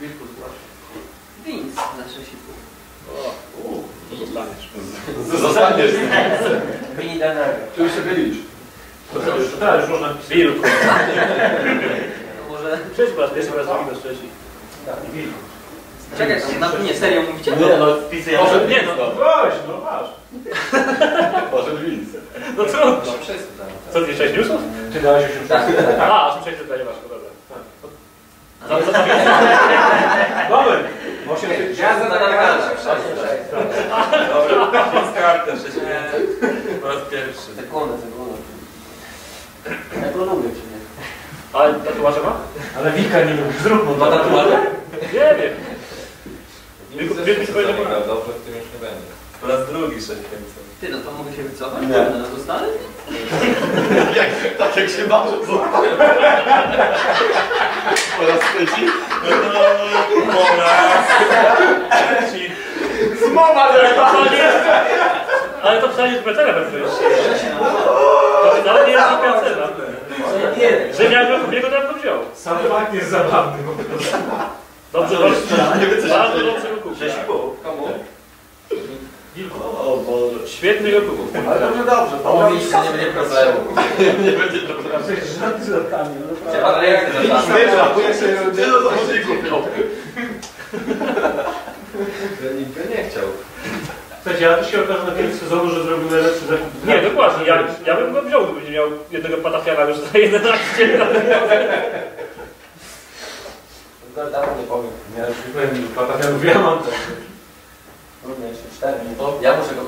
Wilku zgłasz. Więc za 6,5. Zostaniesz. Zostaniesz. Mini danego. Tu już sobie licz. To już, tak, już można pisać. Wilku. To może... Cześć, po raz pierwszy raz widzę wcześniej. Wilku. Czekaj, na, nie, serio mówicie? Nie no, wpisy ja Może nie, no weź, no masz. Poszedł Wilc. No trudno. No wszyscy tam. Co, ty 6 newsów? Ty dałeś 8 Tak, tak. A, 8 6 nie masz, no dobra. Za co tam jest? Moment! 8 Ja za nagrane. Dobra, więc kartę. Po raz pierwszy. Sekundę, sekundę. Ja to lubię ciebie. Ale tatuaże ma? Ale Wika nie lubi, zrób mu Ma tatuaże? Nie wiem. Powiedział, Dobra, dobrze w tym już nie będzie. Po raz drugi 6 Ty, no to mogę się wycofać? Nie. No, zostanę? jak, tak jak się bawię? Po raz trzeci? No, po raz trzeci. Zmowa, ale to pytanie... Ale to pytanie jest becera pewnie już. To wcale nie jest głupia cena. Nie. Że miałem go, jego dawno wziął. Sam fakt jest zabawny. Dobrze, Nie dobrze. Bardzo dobrze go kupił. 6,5. Komu? O Boże. Świetny go kupił. Ale dobrze, dobrze. O, miejsce nie będzie problemu. Nie będzie problemu. Z latami, no. Ale jak to sobie tyle zawodników miał. Nikt go nie chciał. Słuchajcie, a tu się okaże na koniec sezonu, że zrobił najlepszy zakup. Nie, dokładnie. Ja, ja bym go wziął, gdyby nie miał jednego patafiana już za 11. Dawno nie powiem. Ja już nie powiem, patafianów ja mam też. Również cztery. Ja muszę go.